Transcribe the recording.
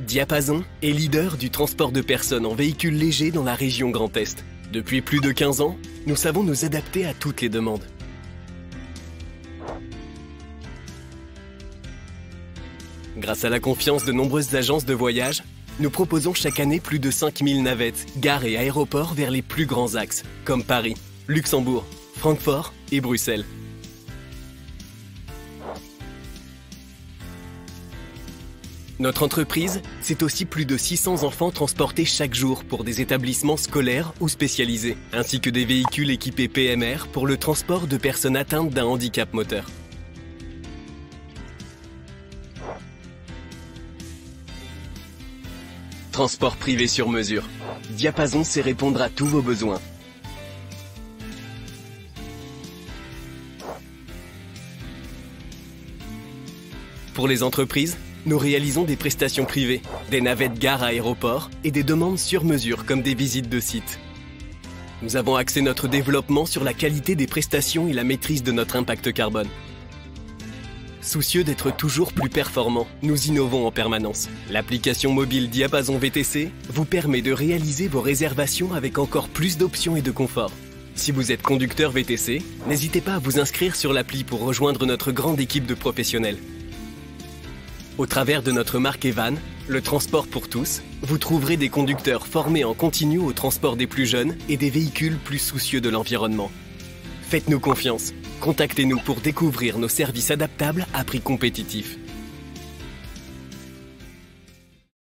Diapason est leader du transport de personnes en véhicules légers dans la région Grand Est. Depuis plus de 15 ans, nous savons nous adapter à toutes les demandes. Grâce à la confiance de nombreuses agences de voyage, nous proposons chaque année plus de 5000 navettes, gares et aéroports vers les plus grands axes, comme Paris, Luxembourg, Francfort et Bruxelles. Notre entreprise, c'est aussi plus de 600 enfants transportés chaque jour pour des établissements scolaires ou spécialisés, ainsi que des véhicules équipés PMR pour le transport de personnes atteintes d'un handicap moteur. Transport privé sur mesure. Diapason sait répondre à tous vos besoins. Pour les entreprises, nous réalisons des prestations privées, des navettes gare à aéroport et des demandes sur mesure comme des visites de site. Nous avons axé notre développement sur la qualité des prestations et la maîtrise de notre impact carbone. Soucieux d'être toujours plus performants, nous innovons en permanence. L'application mobile Diapason VTC vous permet de réaliser vos réservations avec encore plus d'options et de confort. Si vous êtes conducteur VTC, n'hésitez pas à vous inscrire sur l'appli pour rejoindre notre grande équipe de professionnels. Au travers de notre marque Evan, le transport pour tous, vous trouverez des conducteurs formés en continu au transport des plus jeunes et des véhicules plus soucieux de l'environnement. Faites-nous confiance. Contactez-nous pour découvrir nos services adaptables à prix compétitifs.